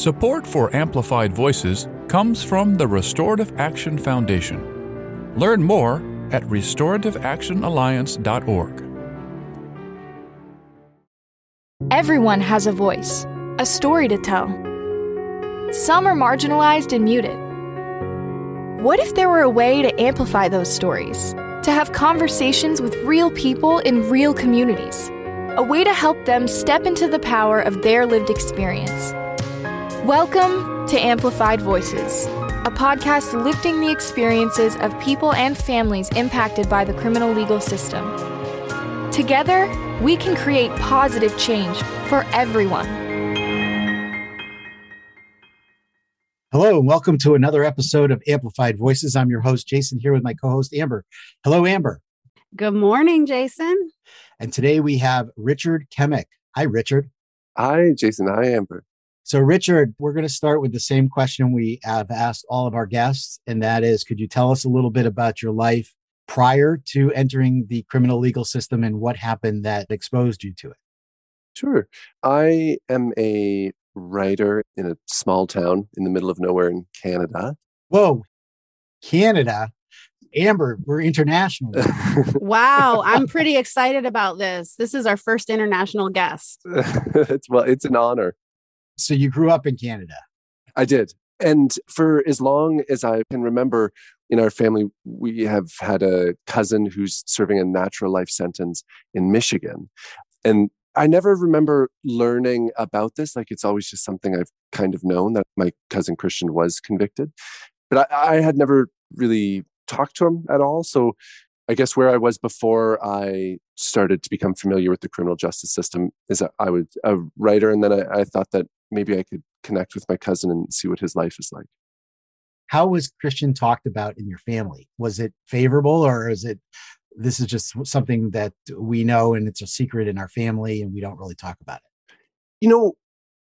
Support for Amplified Voices comes from the Restorative Action Foundation. Learn more at restorativeactionalliance.org. Everyone has a voice, a story to tell. Some are marginalized and muted. What if there were a way to amplify those stories? To have conversations with real people in real communities? A way to help them step into the power of their lived experience. Welcome to Amplified Voices, a podcast lifting the experiences of people and families impacted by the criminal legal system. Together, we can create positive change for everyone. Hello, and welcome to another episode of Amplified Voices. I'm your host, Jason, here with my co host, Amber. Hello, Amber. Good morning, Jason. And today we have Richard Kemick. Hi, Richard. Hi, Jason. Hi, Amber. So, Richard, we're going to start with the same question we have asked all of our guests, and that is could you tell us a little bit about your life prior to entering the criminal legal system and what happened that exposed you to it? Sure. I am a writer in a small town in the middle of nowhere in Canada. Whoa, Canada. Amber, we're international. wow, I'm pretty excited about this. This is our first international guest. it's, well, it's an honor. So you grew up in Canada? I did. And for as long as I can remember in our family, we have had a cousin who's serving a natural life sentence in Michigan. And I never remember learning about this. Like it's always just something I've kind of known that my cousin Christian was convicted. But I, I had never really talked to him at all. So I guess where I was before I started to become familiar with the criminal justice system is that I was a writer, and then I, I thought that maybe I could connect with my cousin and see what his life is like. How was Christian talked about in your family? Was it favorable or is it this is just something that we know and it's a secret in our family and we don't really talk about it? You know,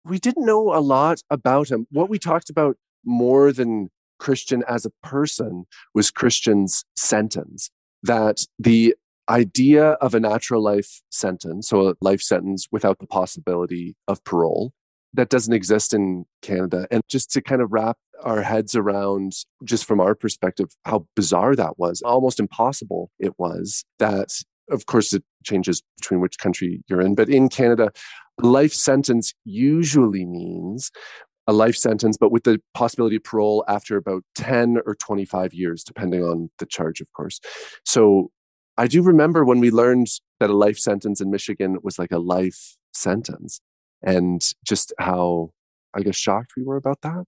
we didn't know a lot about him. What we talked about more than Christian as a person was Christian's sentence. That the idea of a natural life sentence, so a life sentence without the possibility of parole, that doesn't exist in Canada. And just to kind of wrap our heads around, just from our perspective, how bizarre that was, almost impossible it was, that of course it changes between which country you're in. But in Canada, life sentence usually means a life sentence, but with the possibility of parole after about 10 or 25 years, depending on the charge, of course. So I do remember when we learned that a life sentence in Michigan was like a life sentence and just how I guess shocked we were about that.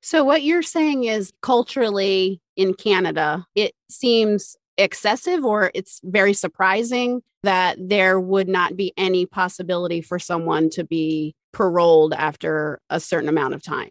So what you're saying is culturally in Canada, it seems excessive or it's very surprising that there would not be any possibility for someone to be paroled after a certain amount of time.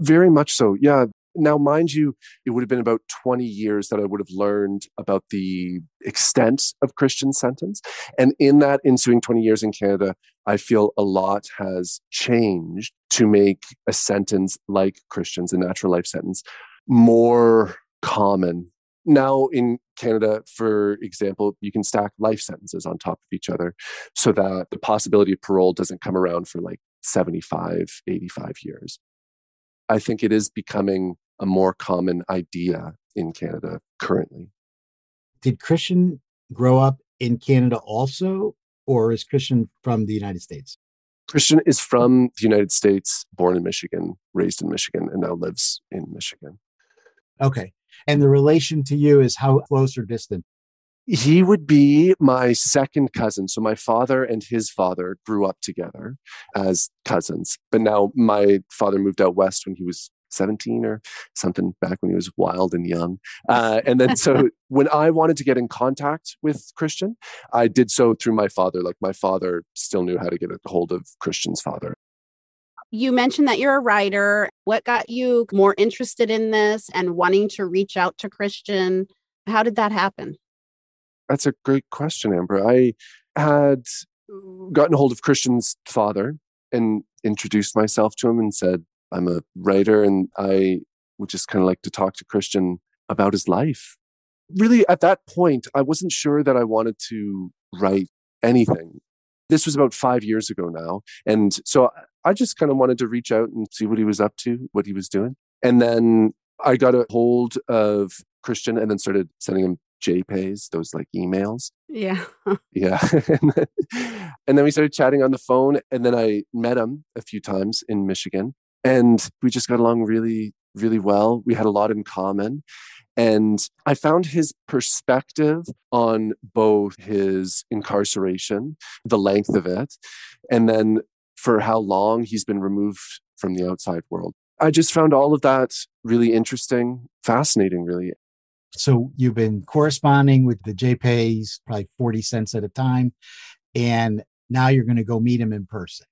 Very much so. Yeah, now, mind you, it would have been about 20 years that I would have learned about the extent of Christian sentence. And in that ensuing 20 years in Canada, I feel a lot has changed to make a sentence like Christian's, a natural life sentence, more common. Now, in Canada, for example, you can stack life sentences on top of each other so that the possibility of parole doesn't come around for like 75, 85 years. I think it is becoming a more common idea in Canada currently. Did Christian grow up in Canada also, or is Christian from the United States? Christian is from the United States, born in Michigan, raised in Michigan, and now lives in Michigan. Okay. And the relation to you is how close or distant? He would be my second cousin. So my father and his father grew up together as cousins. But now my father moved out west when he was 17 or something back when he was wild and young. Uh, and then so when I wanted to get in contact with Christian, I did so through my father. Like my father still knew how to get a hold of Christian's father. You mentioned that you're a writer. What got you more interested in this and wanting to reach out to Christian? How did that happen? That's a great question, Amber. I had gotten a hold of Christian's father and introduced myself to him and said, I'm a writer and I would just kind of like to talk to Christian about his life. Really, at that point, I wasn't sure that I wanted to write anything. This was about five years ago now. And so I just kind of wanted to reach out and see what he was up to, what he was doing. And then I got a hold of Christian and then started sending him JPays, those like emails. Yeah. Yeah. and, then, and then we started chatting on the phone. And then I met him a few times in Michigan. And we just got along really, really well. We had a lot in common. And I found his perspective on both his incarceration, the length of it, and then for how long he's been removed from the outside world. I just found all of that really interesting, fascinating, really. So you've been corresponding with the JPays, probably 40 cents at a time. And now you're going to go meet him in person.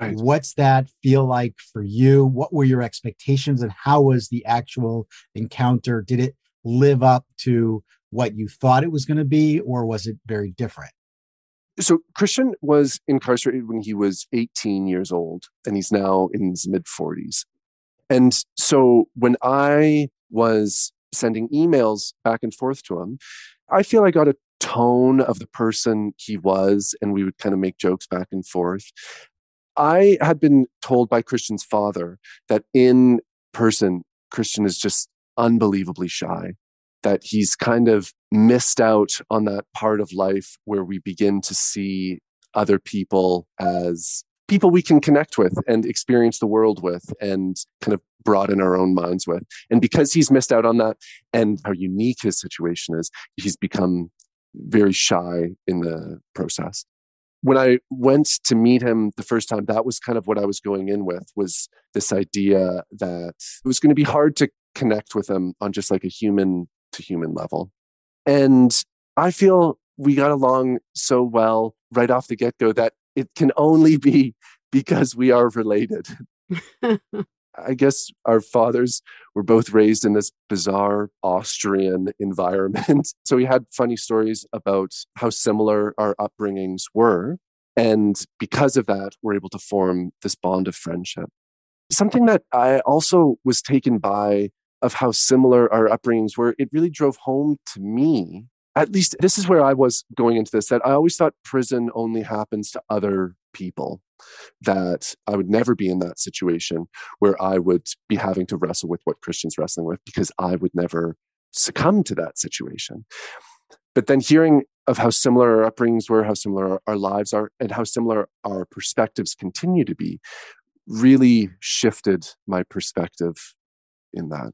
Right. What's that feel like for you? What were your expectations and how was the actual encounter? Did it live up to what you thought it was going to be, or was it very different? So, Christian was incarcerated when he was 18 years old, and he's now in his mid 40s. And so, when I was sending emails back and forth to him, I feel I got a tone of the person he was, and we would kind of make jokes back and forth. I had been told by Christian's father that in person, Christian is just unbelievably shy, that he's kind of missed out on that part of life where we begin to see other people as people we can connect with and experience the world with and kind of broaden our own minds with. And because he's missed out on that and how unique his situation is, he's become very shy in the process when I went to meet him the first time, that was kind of what I was going in with was this idea that it was going to be hard to connect with him on just like a human to human level. And I feel we got along so well right off the get go that it can only be because we are related. I guess our fathers were both raised in this bizarre Austrian environment. So we had funny stories about how similar our upbringings were. And because of that, we're able to form this bond of friendship. Something that I also was taken by of how similar our upbringings were, it really drove home to me. At least this is where I was going into this that I always thought prison only happens to other people that I would never be in that situation where I would be having to wrestle with what Christian's wrestling with because I would never succumb to that situation. But then hearing of how similar our upbringings were, how similar our lives are, and how similar our perspectives continue to be really shifted my perspective in that.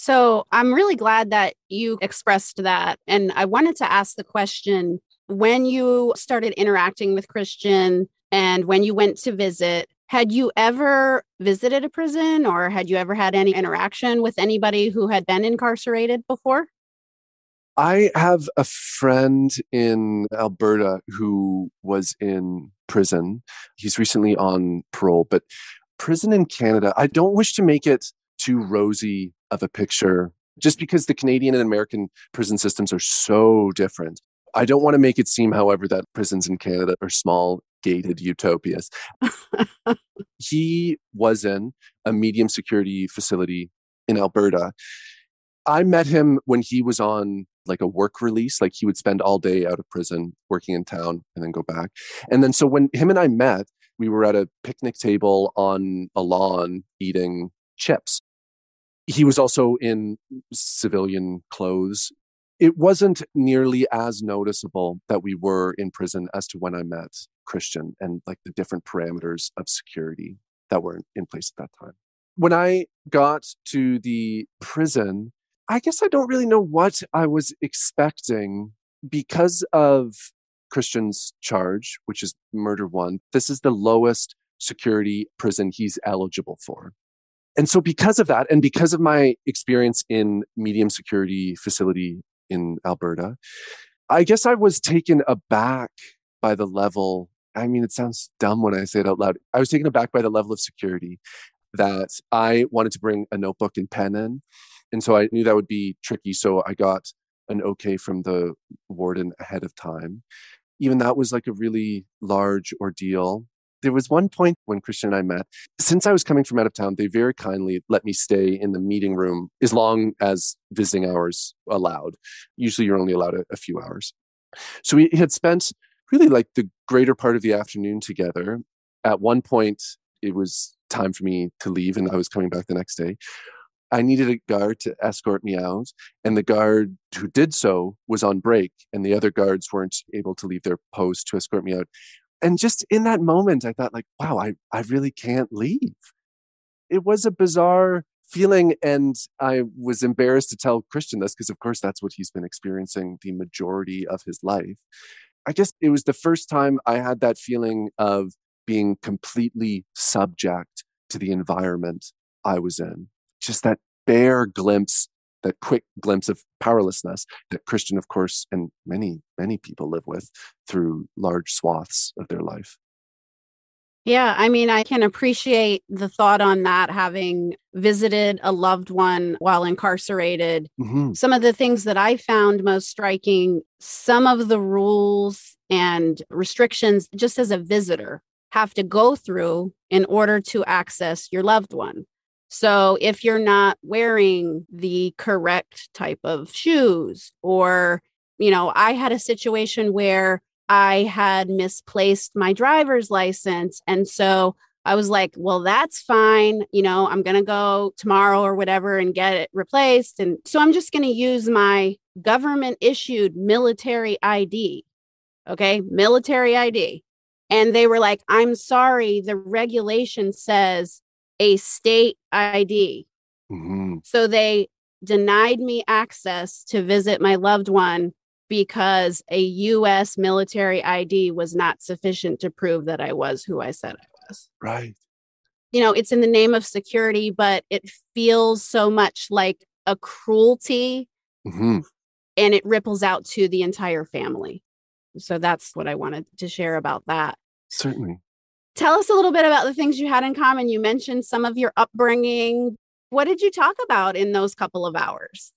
So I'm really glad that you expressed that. And I wanted to ask the question when you started interacting with Christian and when you went to visit, had you ever visited a prison or had you ever had any interaction with anybody who had been incarcerated before? I have a friend in Alberta who was in prison. He's recently on parole, but prison in Canada, I don't wish to make it too rosy of a picture just because the Canadian and American prison systems are so different. I don't want to make it seem, however, that prisons in Canada are small, gated utopias. he was in a medium security facility in Alberta. I met him when he was on like a work release. Like he would spend all day out of prison working in town and then go back. And then so when him and I met, we were at a picnic table on a lawn eating chips. He was also in civilian clothes it wasn't nearly as noticeable that we were in prison as to when I met Christian and like the different parameters of security that were in place at that time. When I got to the prison, I guess I don't really know what I was expecting because of Christian's charge, which is murder one. This is the lowest security prison he's eligible for. And so, because of that, and because of my experience in medium security facility in Alberta. I guess I was taken aback by the level. I mean, it sounds dumb when I say it out loud. I was taken aback by the level of security that I wanted to bring a notebook and pen in. And so I knew that would be tricky. So I got an okay from the warden ahead of time. Even that was like a really large ordeal there was one point when Christian and I met. Since I was coming from out of town, they very kindly let me stay in the meeting room as long as visiting hours allowed. Usually you're only allowed a, a few hours. So we had spent really like the greater part of the afternoon together. at one point, it was time for me to leave and I was coming back the next day. I needed a guard to escort me out, and the guard who did so was on break, and the other guards weren't able to leave their post to escort me out. And just in that moment, I thought, like, wow, I, I really can't leave. It was a bizarre feeling, and I was embarrassed to tell Christian this because, of course, that's what he's been experiencing the majority of his life. I guess it was the first time I had that feeling of being completely subject to the environment I was in. Just that bare glimpse, that quick glimpse of powerlessness that Christian, of course, and many, many people live with through large swaths of their life. Yeah, I mean, I can appreciate the thought on that, having visited a loved one while incarcerated. Mm-hmm. Some of the things that I found most striking, some of the rules and restrictions, just as a visitor, have to go through in order to access your loved one. So if you're not wearing the correct type of shoes, or, you know, I had a situation where I had misplaced my driver's license. And so I was like, well, that's fine. You know, I'm going to go tomorrow or whatever and get it replaced. And so I'm just going to use my government issued military ID. Okay. Military ID. And they were like, I'm sorry, the regulation says a state ID. Mm-hmm. So they denied me access to visit my loved one because a US military ID was not sufficient to prove that I was who I said I was. Right. You know, it's in the name of security, but it feels so much like a cruelty mm-hmm. and it ripples out to the entire family. So that's what I wanted to share about that. Certainly. Tell us a little bit about the things you had in common. You mentioned some of your upbringing. What did you talk about in those couple of hours?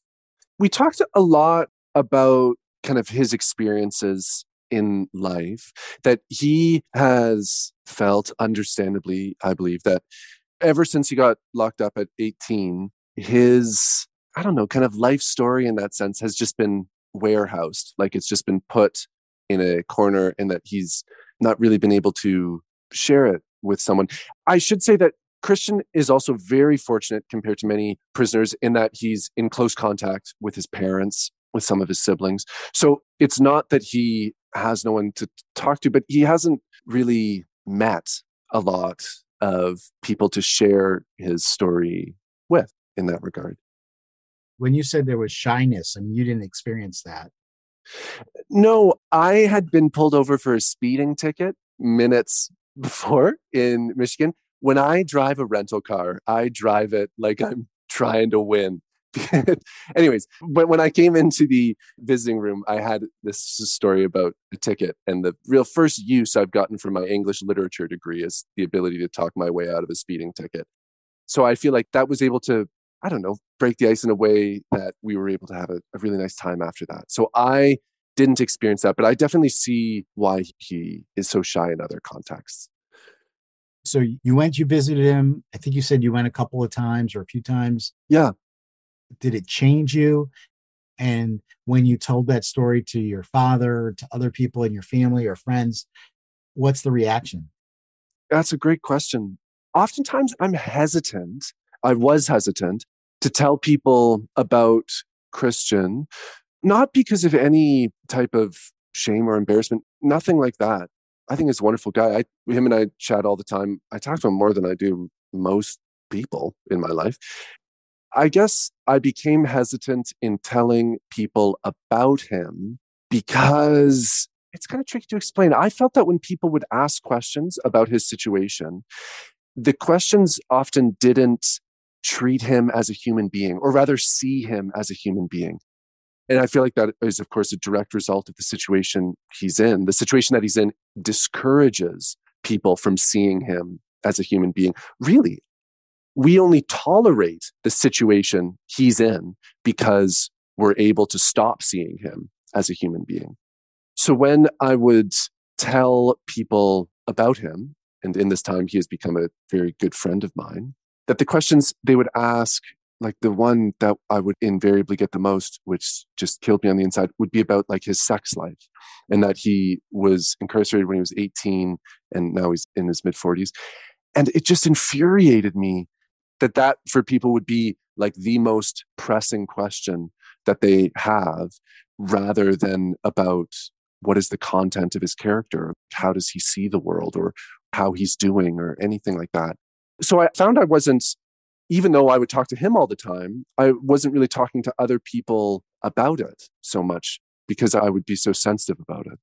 We talked a lot about kind of his experiences in life that he has felt understandably i believe that ever since he got locked up at 18 his i don't know kind of life story in that sense has just been warehoused like it's just been put in a corner and that he's not really been able to share it with someone. I should say that Christian is also very fortunate compared to many prisoners in that he's in close contact with his parents, with some of his siblings. So it's not that he has no one to talk to, but he hasn't really met a lot of people to share his story with in that regard. When you said there was shyness, I mean, you didn't experience that. No, I had been pulled over for a speeding ticket minutes before in Michigan. When I drive a rental car, I drive it like I'm trying to win. Anyways, but when I came into the visiting room, I had this story about a ticket. And the real first use I've gotten from my English literature degree is the ability to talk my way out of a speeding ticket. So I feel like that was able to, I don't know, break the ice in a way that we were able to have a, a really nice time after that. So I didn't experience that, but I definitely see why he is so shy in other contexts. So you went, you visited him. I think you said you went a couple of times or a few times. Yeah. Did it change you? And when you told that story to your father, to other people in your family or friends, what's the reaction? That's a great question. Oftentimes I'm hesitant. I was hesitant to tell people about Christian not because of any type of shame or embarrassment, nothing like that. I think he's a wonderful guy. I, him and I chat all the time. I talk to him more than I do most people in my life. I guess I became hesitant in telling people about him because it's kind of tricky to explain. I felt that when people would ask questions about his situation, the questions often didn't treat him as a human being, or rather, see him as a human being. And I feel like that is, of course, a direct result of the situation he's in. The situation that he's in discourages people from seeing him as a human being. Really, we only tolerate the situation he's in because we're able to stop seeing him as a human being. So when I would tell people about him, and in this time he has become a very good friend of mine, that the questions they would ask like the one that I would invariably get the most, which just killed me on the inside, would be about like his sex life and that he was incarcerated when he was 18 and now he's in his mid 40s. And it just infuriated me that that for people would be like the most pressing question that they have rather than about what is the content of his character how does he see the world or how he's doing or anything like that so i found i wasn't even though I would talk to him all the time, I wasn't really talking to other people about it so much because I would be so sensitive about it.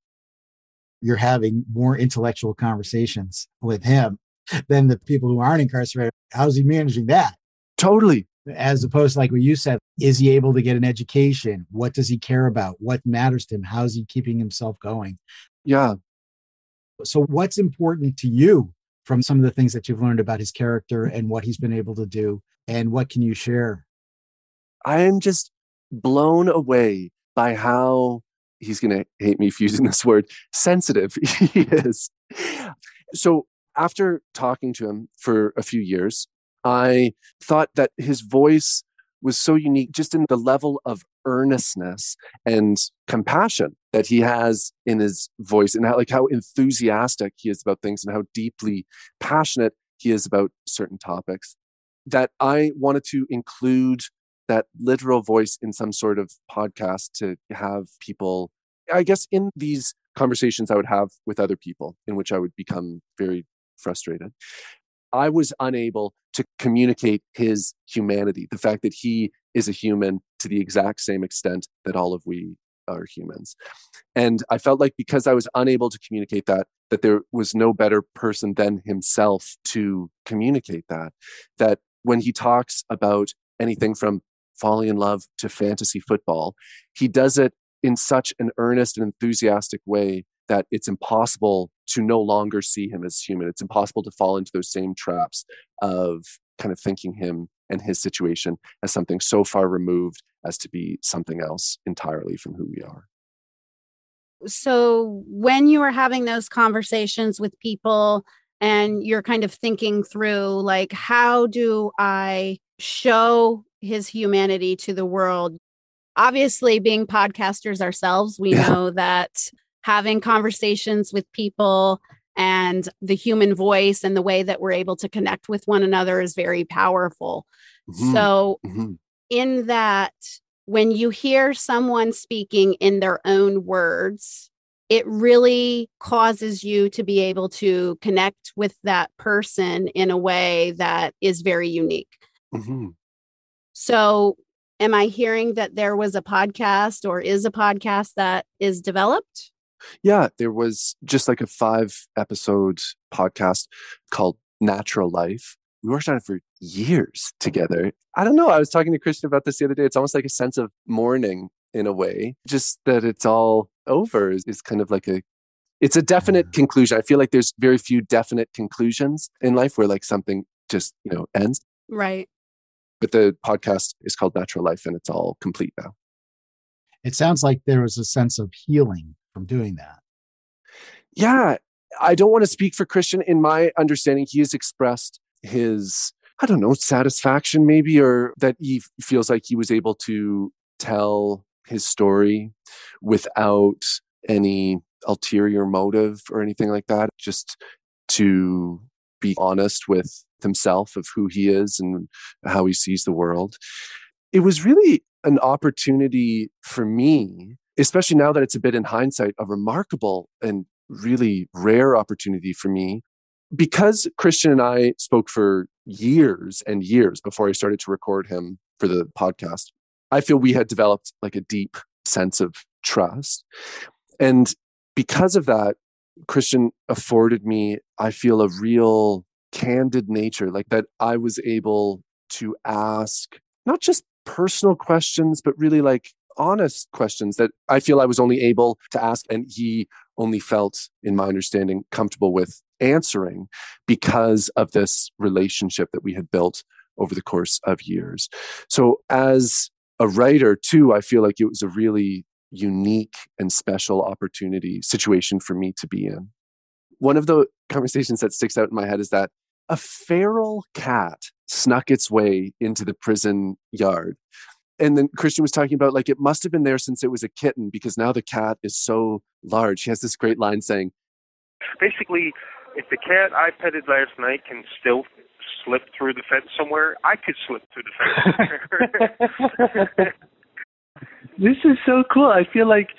You're having more intellectual conversations with him than the people who aren't incarcerated. How's he managing that? Totally. As opposed to like what you said, is he able to get an education? What does he care about? What matters to him? How's he keeping himself going? Yeah. So, what's important to you from some of the things that you've learned about his character and what he's been able to do? And what can you share? I am just blown away by how he's going to hate me for using this word sensitive he is. So, after talking to him for a few years, I thought that his voice was so unique just in the level of earnestness and compassion that he has in his voice and how like how enthusiastic he is about things and how deeply passionate he is about certain topics that I wanted to include that literal voice in some sort of podcast to have people I guess in these conversations I would have with other people in which I would become very frustrated. I was unable to communicate his humanity, the fact that he is a human to the exact same extent that all of we are humans. And I felt like because I was unable to communicate that, that there was no better person than himself to communicate that. That when he talks about anything from falling in love to fantasy football, he does it in such an earnest and enthusiastic way that it's impossible to no longer see him as human. It's impossible to fall into those same traps of kind of thinking him and his situation as something so far removed as to be something else entirely from who we are. So, when you are having those conversations with people and you're kind of thinking through, like, how do I show his humanity to the world? Obviously, being podcasters ourselves, we yeah. know that having conversations with people and the human voice and the way that we're able to connect with one another is very powerful. Mm-hmm. So, mm-hmm. in that, when you hear someone speaking in their own words, it really causes you to be able to connect with that person in a way that is very unique. Mm-hmm. So, am I hearing that there was a podcast or is a podcast that is developed? Yeah, there was just like a five episode podcast called Natural Life. We worked on it for years together. I don't know. I was talking to Christian about this the other day. It's almost like a sense of mourning in a way, just that it's all over is, is kind of like a it's a definite conclusion. I feel like there's very few definite conclusions in life where like something just, you know, ends. Right. But the podcast is called Natural Life and it's all complete now. It sounds like there was a sense of healing from doing that. Yeah, I don't want to speak for Christian. In my understanding, he has expressed his, I don't know, satisfaction maybe, or that he feels like he was able to tell his story without any ulterior motive or anything like that, just to be honest with himself of who he is and how he sees the world. It was really an opportunity for me especially now that it's a bit in hindsight, a remarkable and really rare opportunity for me. Because Christian and I spoke for years and years before I started to record him for the podcast, I feel we had developed like a deep sense of trust. And because of that, Christian afforded me, I feel, a real candid nature, like that I was able to ask not just personal questions, but really like honest questions that I feel I was only able to ask, and he only felt, in my understanding, comfortable with answering because of this relationship that we had built over the course of years. So, as a writer, too, I feel like it was a really unique and special opportunity situation for me to be in. One of the conversations that sticks out in my head is that a feral cat snuck its way into the prison yard. And then Christian was talking about like it must have been there since it was a kitten because now the cat is so large. He has this great line saying, Basically, if the cat I petted last night can still slip through the fence somewhere, I could slip through the fence. this is so cool. I feel like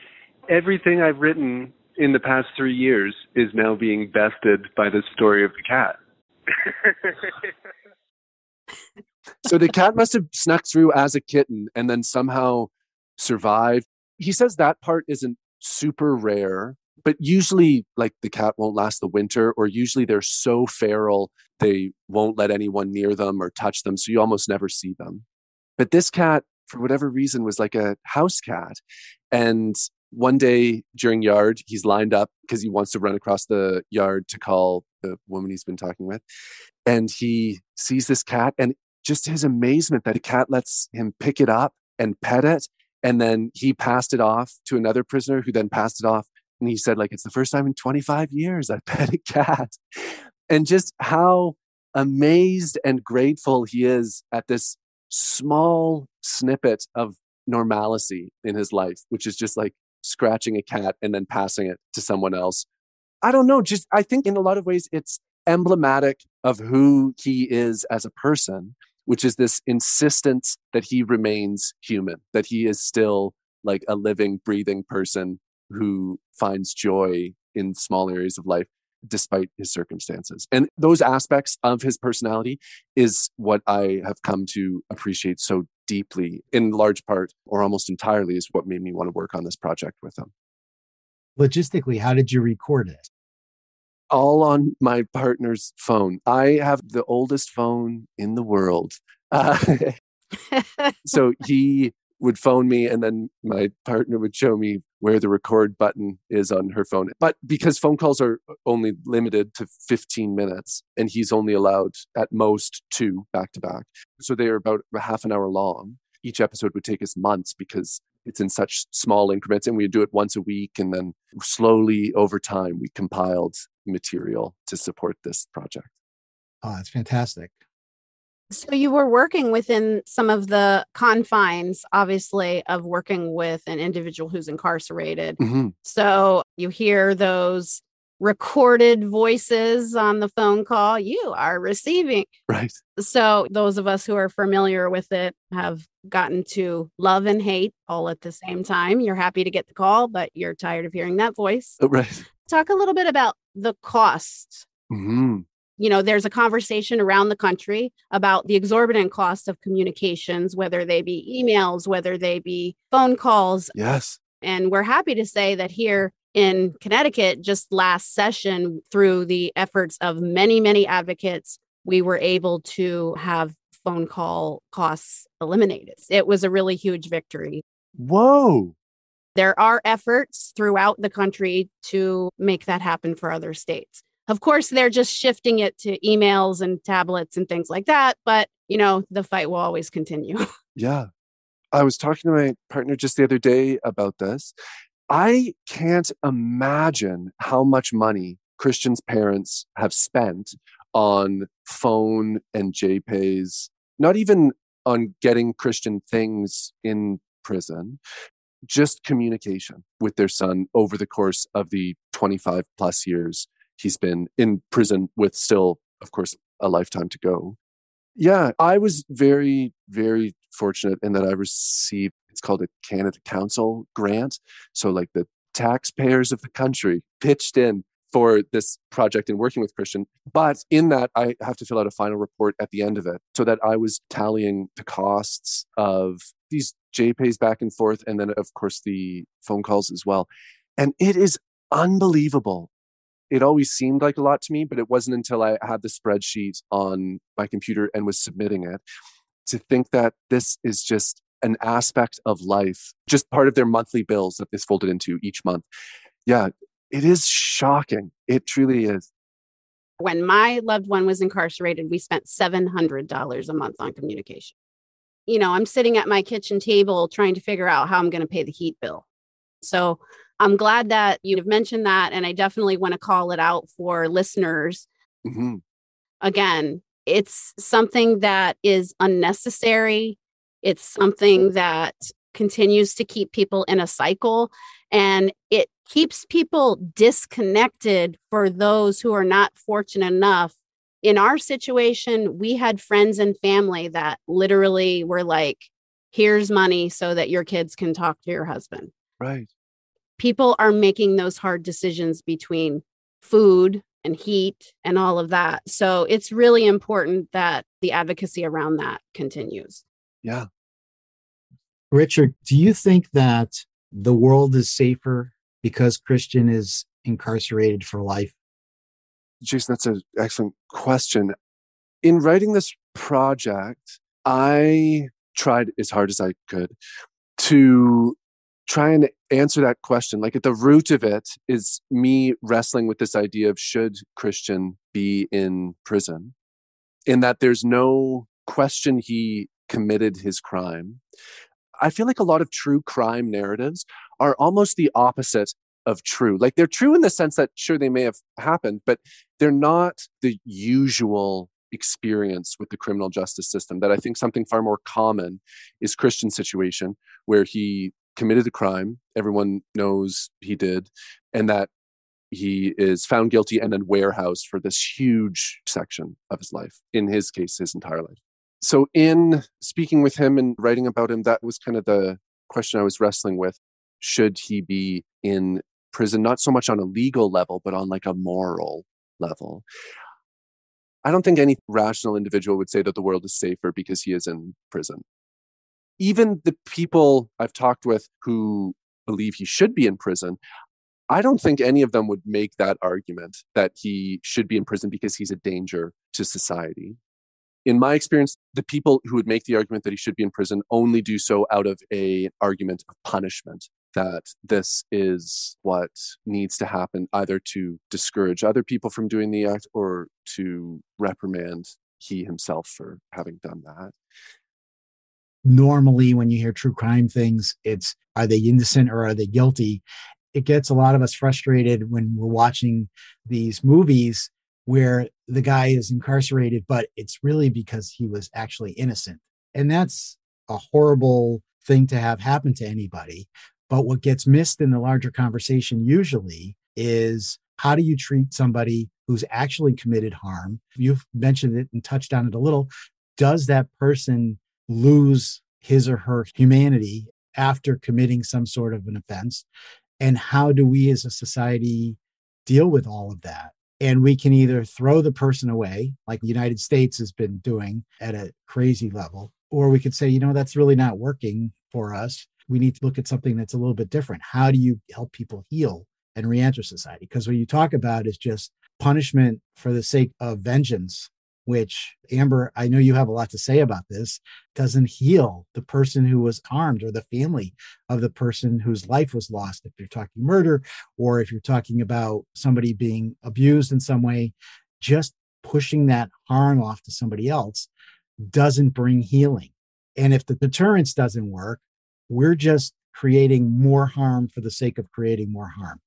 everything I've written in the past three years is now being bested by the story of the cat. so the cat must have snuck through as a kitten and then somehow survived. He says that part isn't super rare, but usually like the cat won't last the winter or usually they're so feral they won't let anyone near them or touch them so you almost never see them. But this cat for whatever reason was like a house cat and one day during yard he's lined up because he wants to run across the yard to call the woman he's been talking with and he sees this cat and just his amazement that a cat lets him pick it up and pet it and then he passed it off to another prisoner who then passed it off and he said like it's the first time in 25 years I've pet a cat and just how amazed and grateful he is at this small snippet of normalcy in his life which is just like scratching a cat and then passing it to someone else. I don't know. Just, I think in a lot of ways, it's emblematic of who he is as a person, which is this insistence that he remains human, that he is still like a living, breathing person who finds joy in small areas of life despite his circumstances. And those aspects of his personality is what I have come to appreciate so deeply, in large part or almost entirely, is what made me want to work on this project with him. Logistically, how did you record it? All on my partner's phone. I have the oldest phone in the world. Uh, so he would phone me and then my partner would show me where the record button is on her phone. But because phone calls are only limited to 15 minutes and he's only allowed at most two back to back. So they are about a half an hour long. Each episode would take us months because it's in such small increments and we do it once a week and then slowly over time we compiled material to support this project. Oh, that's fantastic. So you were working within some of the confines, obviously, of working with an individual who's incarcerated. Mm-hmm. So you hear those recorded voices on the phone call you are receiving. Right. So those of us who are familiar with it have gotten to love and hate all at the same time. You're happy to get the call, but you're tired of hearing that voice. Oh, right. Talk a little bit about the cost mm-hmm you know there's a conversation around the country about the exorbitant cost of communications whether they be emails whether they be phone calls yes and we're happy to say that here in Connecticut just last session through the efforts of many many advocates we were able to have phone call costs eliminated it was a really huge victory whoa there are efforts throughout the country to make that happen for other states of course, they're just shifting it to emails and tablets and things like that. But, you know, the fight will always continue. Yeah. I was talking to my partner just the other day about this. I can't imagine how much money Christian's parents have spent on phone and JPays, not even on getting Christian things in prison, just communication with their son over the course of the 25 plus years he's been in prison with still, of course, a lifetime to go. Yeah, I was very, very fortunate in that I received, it's called a Canada Council grant. So, like the taxpayers of the country pitched in for this project and working with Christian. But in that, I have to fill out a final report at the end of it so that I was tallying the costs of these JPays back and forth, and then, of course, the phone calls as well. And it is unbelievable it always seemed like a lot to me, but it wasn't until I had the spreadsheet on my computer and was submitting it to think that this is just an aspect of life, just part of their monthly bills that is folded into each month. Yeah, it is shocking. It truly is. When my loved one was incarcerated, we spent $700 a month on communication. You know, I'm sitting at my kitchen table trying to figure out how I'm going to pay the heat bill. So I'm glad that you've mentioned that. And I definitely want to call it out for listeners. Mm-hmm. Again, it's something that is unnecessary. It's something that continues to keep people in a cycle and it keeps people disconnected for those who are not fortunate enough. In our situation, we had friends and family that literally were like, here's money so that your kids can talk to your husband. Right. People are making those hard decisions between food and heat and all of that. So it's really important that the advocacy around that continues. Yeah. Richard, do you think that the world is safer because Christian is incarcerated for life? Jason, that's an excellent question. In writing this project, I tried as hard as I could to try and answer that question. Like at the root of it is me wrestling with this idea of should Christian be in prison? In that there's no question he committed his crime. I feel like a lot of true crime narratives are almost the opposite of true. Like they're true in the sense that sure they may have happened, but they're not the usual experience with the criminal justice system that I think something far more common is Christian's situation where he committed a crime, everyone knows he did, and that he is found guilty and then warehoused for this huge section of his life, in his case, his entire life. So, in speaking with him and writing about him, that was kind of the question I was wrestling with. Should he be in prison, not so much on a legal level, but on like a moral level? I don't think any rational individual would say that the world is safer because he is in prison. Even the people I've talked with who believe he should be in prison, I don't think any of them would make that argument that he should be in prison because he's a danger to society. In my experience, the people who would make the argument that he should be in prison only do so out of a argument of punishment that this is what needs to happen either to discourage other people from doing the act or to reprimand he himself for having done that. Normally when you hear true crime things it's are they innocent or are they guilty? It gets a lot of us frustrated when we're watching these movies where the guy is incarcerated but it's really because he was actually innocent and that's a horrible thing to have happen to anybody but what gets missed in the larger conversation usually is how do you treat somebody who's actually committed harm? You've mentioned it and touched on it a little. Does that person lose his or her humanity after committing some sort of an offense? And how do we as a society deal with all of that? And we can either throw the person away, like the United States has been doing at a crazy level, or we could say, you know, that's really not working for us we need to look at something that's a little bit different. How do you help people heal and reenter society? Because what you talk about is just punishment for the sake of vengeance, which Amber, I know you have a lot to say about this, doesn't heal the person who was harmed or the family of the person whose life was lost. If you're talking murder or if you're talking about somebody being abused in some way, just pushing that harm off to somebody else doesn't bring healing. And if the deterrence doesn't work, we're just creating more harm for the sake of creating more harm.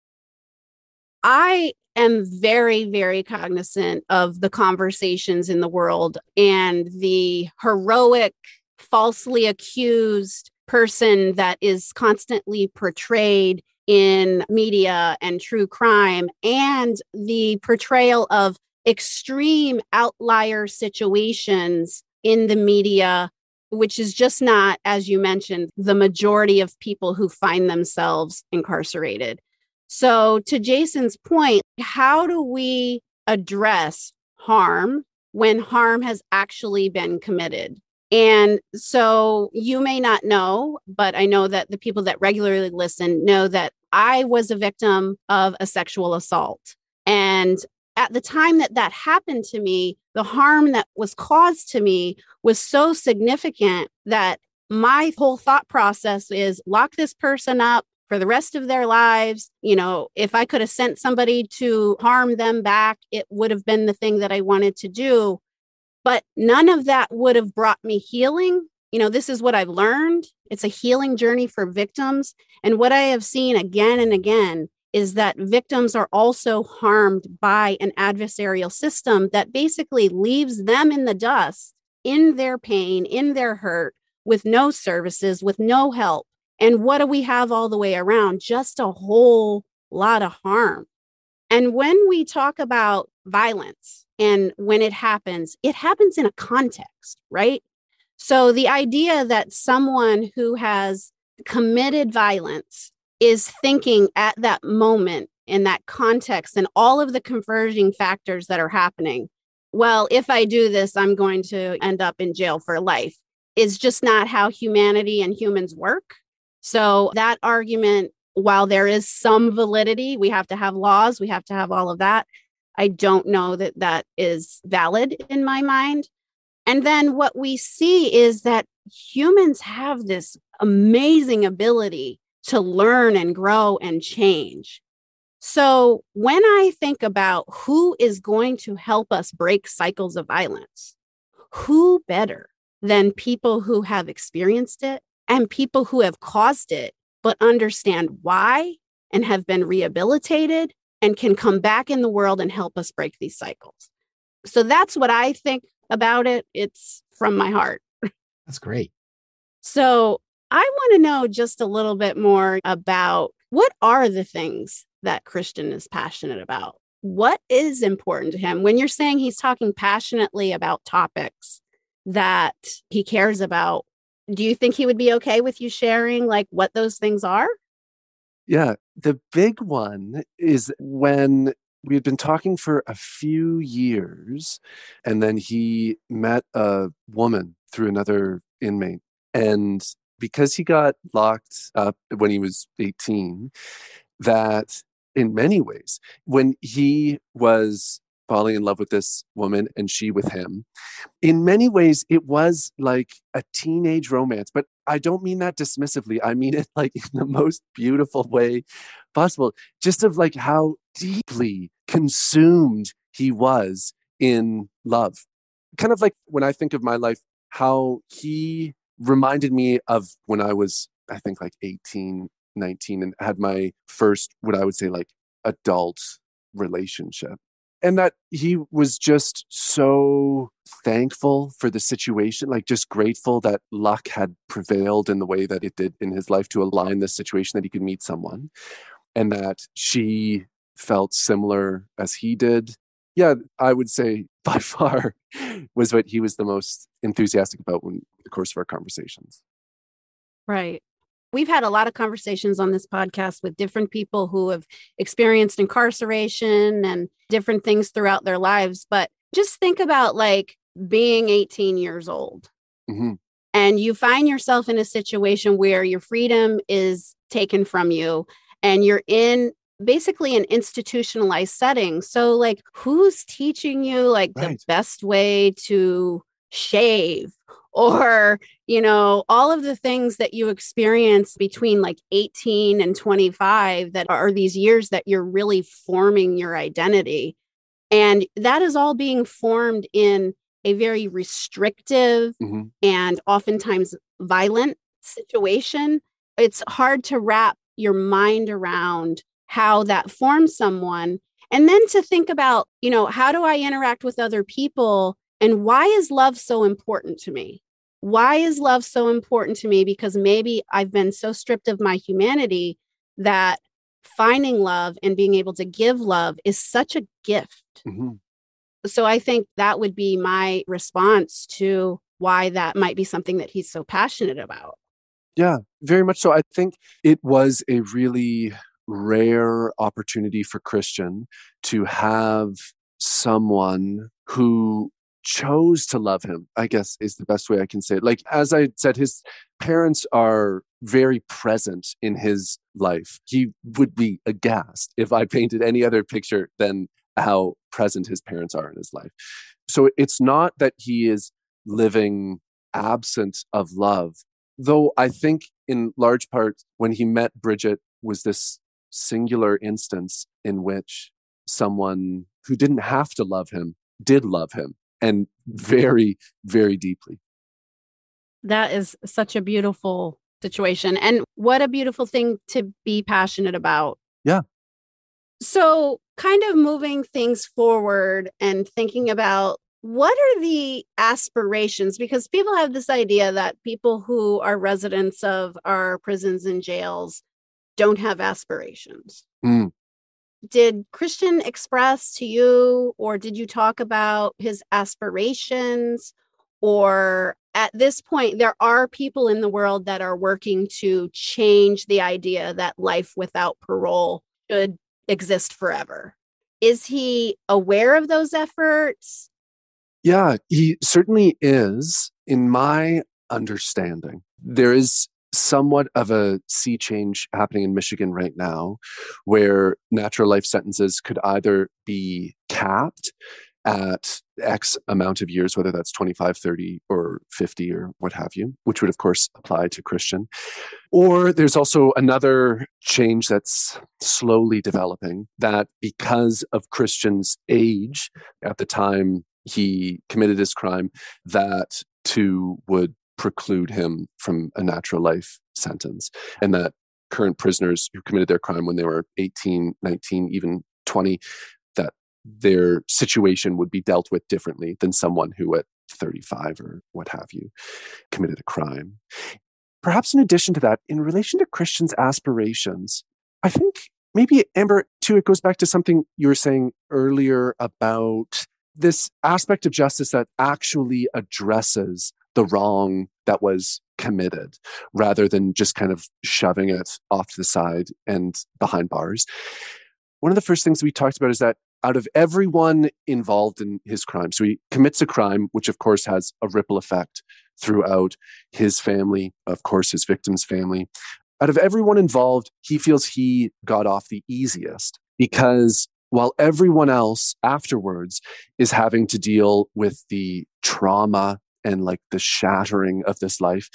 I am very, very cognizant of the conversations in the world and the heroic, falsely accused person that is constantly portrayed in media and true crime, and the portrayal of extreme outlier situations in the media which is just not, as you mentioned, the majority of people who find themselves incarcerated. So, to Jason's point, how do we address harm when harm has actually been committed? And so you may not know, but I know that the people that regularly listen know that I was a victim of a sexual assault. And at the time that that happened to me, the harm that was caused to me was so significant that my whole thought process is lock this person up for the rest of their lives. You know, if I could have sent somebody to harm them back, it would have been the thing that I wanted to do. But none of that would have brought me healing. You know, this is what I've learned. It's a healing journey for victims. And what I have seen again and again is that victims are also harmed by an adversarial system that basically leaves them in the dust, in their pain, in their hurt, with no services, with no help. And what do we have all the way around? Just a whole lot of harm. And when we talk about violence and when it happens, it happens in a context, right? So the idea that someone who has committed violence is thinking at that moment in that context and all of the converging factors that are happening. Well, if I do this, I'm going to end up in jail for life, is just not how humanity and humans work. So, that argument, while there is some validity, we have to have laws, we have to have all of that. I don't know that that is valid in my mind. And then what we see is that humans have this amazing ability to learn and grow and change. So, when I think about who is going to help us break cycles of violence, who better than people who have experienced it and people who have caused it, but understand why and have been rehabilitated and can come back in the world and help us break these cycles? So, that's what I think about it. It's from my heart. That's great. So, I want to know just a little bit more about what are the things that Christian is passionate about? What is important to him? When you're saying he's talking passionately about topics that he cares about, do you think he would be okay with you sharing like what those things are? Yeah, the big one is when we had been talking for a few years and then he met a woman through another inmate and because he got locked up when he was 18, that in many ways, when he was falling in love with this woman and she with him, in many ways, it was like a teenage romance. But I don't mean that dismissively. I mean it like in the most beautiful way possible, just of like how deeply consumed he was in love. Kind of like when I think of my life, how he reminded me of when I was, I think, like 18, 19, and had my first, what I would say, like adult relationship. And that he was just so thankful for the situation, like just grateful that luck had prevailed in the way that it did in his life to align the situation that he could meet someone. And that she felt similar as he did. Yeah, I would say by far was what he was the most enthusiastic about when the course of our conversations. Right. We've had a lot of conversations on this podcast with different people who have experienced incarceration and different things throughout their lives. But just think about like being 18 years old mm-hmm. and you find yourself in a situation where your freedom is taken from you and you're in basically an institutionalized setting. So, like, who's teaching you like right. the best way to shave or you know all of the things that you experience between like 18 and 25 that are these years that you're really forming your identity. And that is all being formed in a very restrictive mm-hmm. and oftentimes violent situation. It's hard to wrap your mind around how that forms someone. And then to think about you know how do i interact with other people and why is love so important to me why is love so important to me? Because maybe i've been so stripped of my humanity that finding love and being able to give love is such a gift. Mm-hmm. so i think that would be my response to why that might be something that he's so passionate about. Yeah very much so. I think it was a really rare opportunity for Christian to have someone who chose to love him, I guess is the best way I can say it. Like, as I said, his parents are very present in his life. He would be aghast if I painted any other picture than how present his parents are in his life. So it's not that he is living absent of love, though I think in large part when he met Bridget was this singular instance in which someone who didn't have to love him did love him and very, very deeply. That is such a beautiful situation. And what a beautiful thing to be passionate about. Yeah. So, kind of moving things forward and thinking about what are the aspirations? Because people have this idea that people who are residents of our prisons and jails don't have aspirations. Mm. Did Christian express to you, or did you talk about his aspirations? Or at this point, there are people in the world that are working to change the idea that life without parole should exist forever. Is he aware of those efforts? Yeah, he certainly is, in my understanding. There is somewhat of a sea change happening in Michigan right now where natural life sentences could either be capped at X amount of years, whether that's 25, 30, or 50, or what have you, which would, of course, apply to Christian. Or there's also another change that's slowly developing that because of Christian's age at the time he committed his crime, that too would preclude him from a natural life sentence. And that current prisoners who committed their crime when they were 18, 19, even 20, that their situation would be dealt with differently than someone who at 35 or what have you committed a crime. Perhaps in addition to that, in relation to Christians' aspirations, I think maybe, Amber, too, it goes back to something you were saying earlier about this aspect of justice that actually addresses the wrong that was committed rather than just kind of shoving it off to the side and behind bars. One of the first things we talked about is that out of everyone involved in his crime, so he commits a crime, which of course has a ripple effect throughout his family, of course, his victim's family. Out of everyone involved, he feels he got off the easiest because while everyone else afterwards is having to deal with the trauma and like the shattering of this life,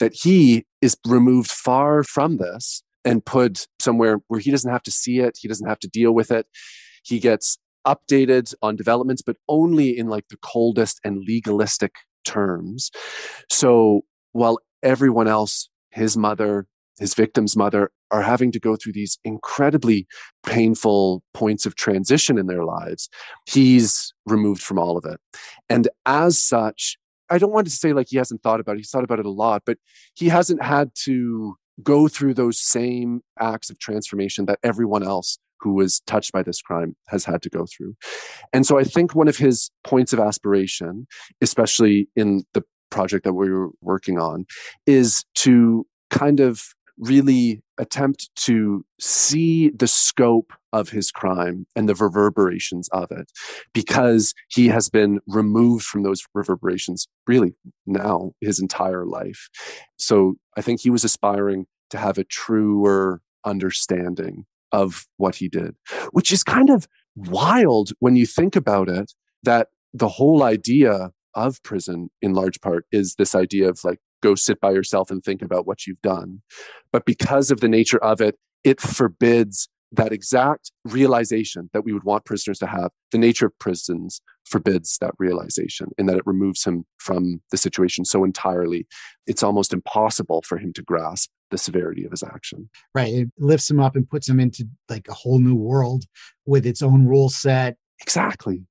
that he is removed far from this and put somewhere where he doesn't have to see it, he doesn't have to deal with it. He gets updated on developments, but only in like the coldest and legalistic terms. So while everyone else, his mother, his victim's mother, are having to go through these incredibly painful points of transition in their lives, he's removed from all of it. And as such, I don't want to say like he hasn't thought about it. He's thought about it a lot, but he hasn't had to go through those same acts of transformation that everyone else who was touched by this crime has had to go through. And so I think one of his points of aspiration, especially in the project that we were working on, is to kind of really attempt to see the scope of his crime and the reverberations of it because he has been removed from those reverberations really now his entire life. So I think he was aspiring to have a truer understanding of what he did, which is kind of wild when you think about it that the whole idea of prison in large part is this idea of like go sit by yourself and think about what you've done. But because of the nature of it, it forbids that exact realization that we would want prisoners to have. The nature of prisons forbids that realization in that it removes him from the situation so entirely. It's almost impossible for him to grasp the severity of his action. Right. It lifts him up and puts him into like a whole new world with its own rule set. Exactly.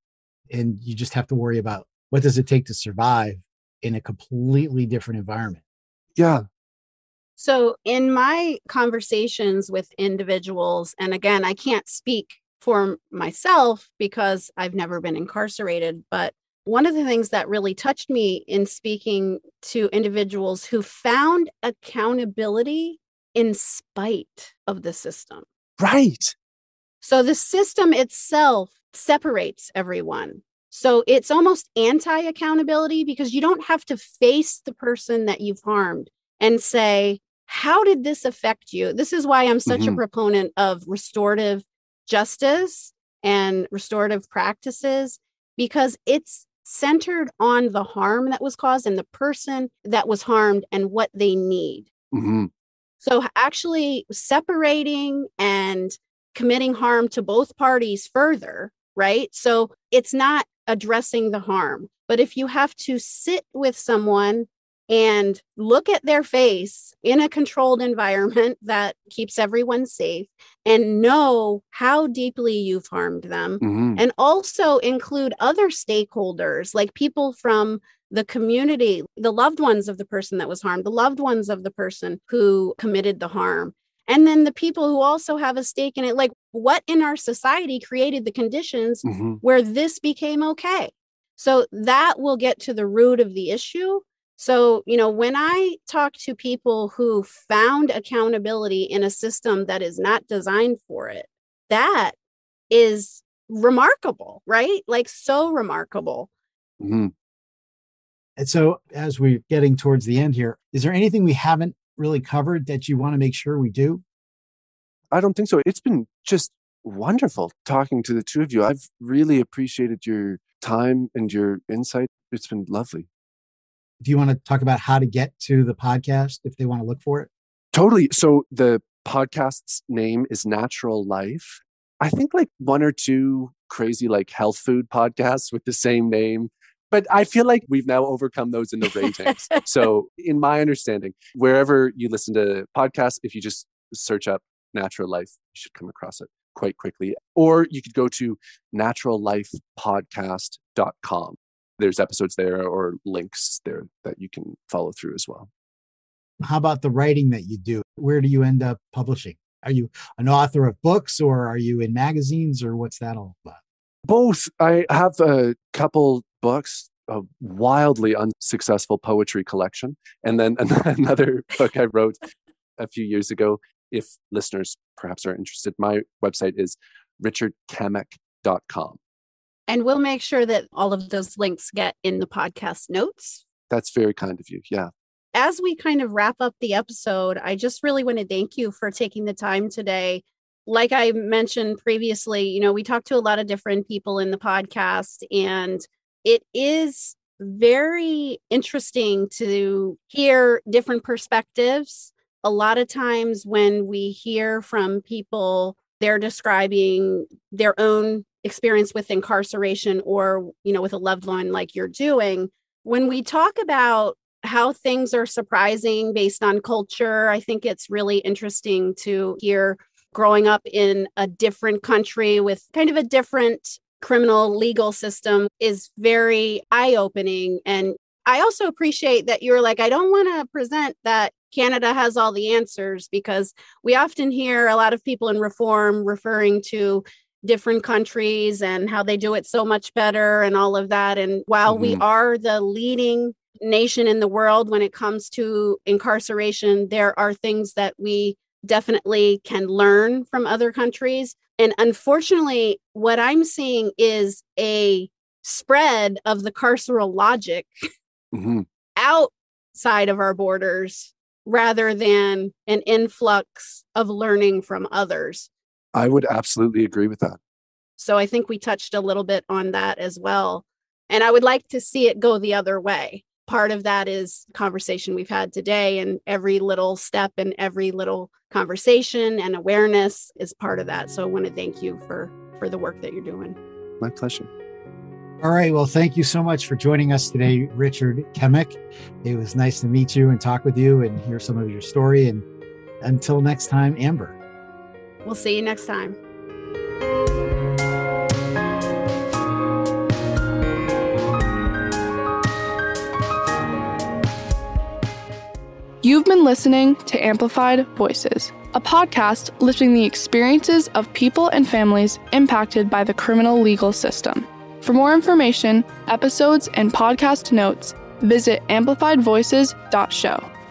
And you just have to worry about what does it take to survive in a completely different environment. Yeah. So, in my conversations with individuals, and again, I can't speak for myself because I've never been incarcerated, but one of the things that really touched me in speaking to individuals who found accountability in spite of the system. Right. So the system itself separates everyone. So it's almost anti accountability because you don't have to face the person that you've harmed and say, How did this affect you? This is why I'm such mm-hmm. a proponent of restorative justice and restorative practices because it's centered on the harm that was caused and the person that was harmed and what they need. Mm-hmm. So, actually separating and committing harm to both parties further, right? So, it's not addressing the harm. But if you have to sit with someone and look at their face in a controlled environment that keeps everyone safe and know how deeply you've harmed them Mhm. and also include other stakeholders like people from the community the loved ones of the person that was harmed the loved ones of the person who committed the harm and then the people who also have a stake in it like what in our society created the conditions Mhm. where this became okay. So that will get to the root of the issue. So, you know, when I talk to people who found accountability in a system that is not designed for it, that is remarkable, right? Like so remarkable. Mhm. And so, as we're getting towards the end here, is there anything we haven't really covered that you want to make sure we do? I don't think so. It's been just wonderful talking to the two of you. I've really appreciated your time and your insight. It's been lovely. Do you want to talk about how to get to the podcast if they want to look for it? Totally. So the podcast's name is Natural Life. I think like one or two crazy like health food podcasts with the same name. But I feel like we've now overcome those in the ratings. so, in my understanding, wherever you listen to podcasts, if you just search up Natural Life, you should come across it quite quickly. Or you could go to naturallifepodcast.com. There's episodes there or links there that you can follow through as well. How about the writing that you do? Where do you end up publishing? Are you an author of books or are you in magazines or what's that all about? Both. I have a couple books, a wildly unsuccessful poetry collection, and then another book I wrote a few years ago. If listeners perhaps are interested, my website is richardkemick.com. And we'll make sure that all of those links get in the podcast notes. That's very kind of you. Yeah. as we kind of wrap up the episode, I just really want to thank you for taking the time today. Like I mentioned previously, you know, we talked to a lot of different people in the podcast, and it is very interesting to hear different perspectives. A lot of times when we hear from people, they're describing their own experience with incarceration or, you know, with a loved one like you're doing. When we talk about how things are surprising based on culture. I think it's really interesting to hear growing up in a different country with kind of a different criminal legal system is very eye opening. And I also appreciate that you're like, I don't want to present that Canada has all the answers because we often hear a lot of people in reform referring to different countries and how they do it so much better and all of that. And while we Mhm. are the leading nation in the world when it comes to incarceration, there are things that we definitely can learn from other countries. And unfortunately, what I'm seeing is a spread of the carceral logic Mhm. outside of our borders rather than an influx of learning from others. I would absolutely agree with that. So I think we touched a little bit on that as well. And I would like to see it go the other way. Part of that is conversation we've had today, and every little step and every little conversation and awareness is part of that. So I want to thank you for for the work that you're doing. My pleasure. All right. Well, thank you so much for joining us today, Richard Kemick. It was nice to meet you and talk with you and hear some of your story. And until next time, Amber. We'll see you next time. You've been listening to Amplified Voices, a podcast lifting the experiences of people and families impacted by the criminal legal system. For more information, episodes, and podcast notes, visit amplifiedvoices.show.